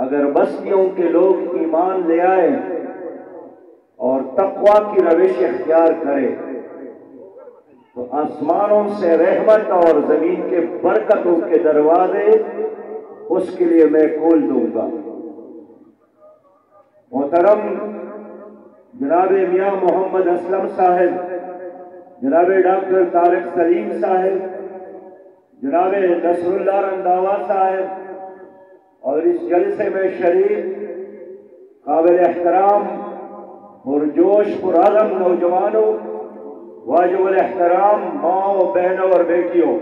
अगर बस्तियों के लोग ईमान ले आए और तकवा की रविश इख्तियार करें तो आसमानों से रहमत और ज़मीन के बरकतों के दरवाजे उसके लिए मैं खोल दूँगा। मोहतरम, जनाब मियाँ मोहम्मद असलम साहब, जनाब डॉक्टर तारक सलीम साहब, जनाब नसरुल्ला रंदावा साहब और इस जलसे में शरीक काबिल एहतराम पुरजोश पुरादम नौजवानों वाजुल एहतराम, माओ, बहनों और बेटियों।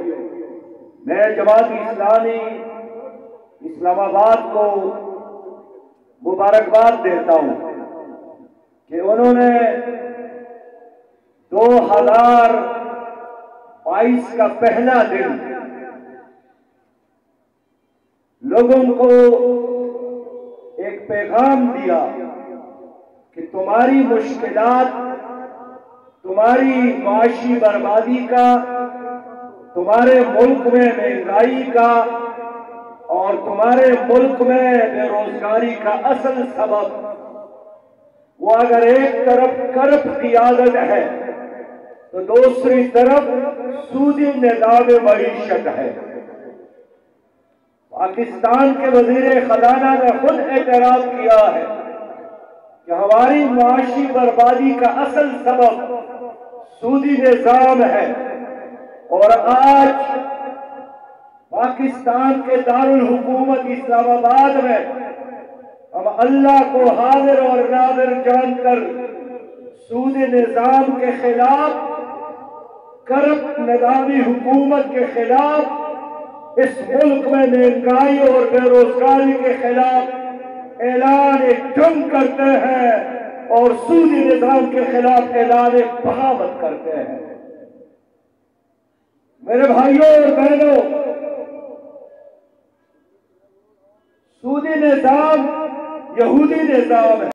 मैं जमात इस्लामी, इस्लामाबाद को मुबारकबाद देता हूँ कि उन्होंने दो हज़ार बाईस का पहला दिन लोगों को एक पैगाम दिया कि तुम्हारी मुश्किलात, तुम्हारी माशी बर्बादी का, तुम्हारे मुल्क में महँगाई का और तुम्हारे मुल्क में बेरोजगारी का असल सबब, वो अगर एक तरफ़ कर्फ की आदत है तो दूसरी तरफ़ सूदी निदाब मीशत है। पाकिस्तान के वज़ीर खजाना ने खुद एतराफ किया है कि हमारी मुआशी बर्बादी का असल सबब सूदी निज़ाम है। और आज पाकिस्तान के दारुल हुकूमत इस्लामाबाद में हम अल्लाह को हाजिर और नादिर जानकर सूदी निज़ाम के खिलाफ करप निजामी हुकूमत के खिलाफ इस मुल्क में महँगाई और बेरोजगारी के खिलाफ ऐलान जंग करते हैं और सूदी निज़ाम के खिलाफ ऐलान बगावत करते हैं। मेरे भाइयों और बहनों, सूदी निज़ाम यहूदी निज़ाम है।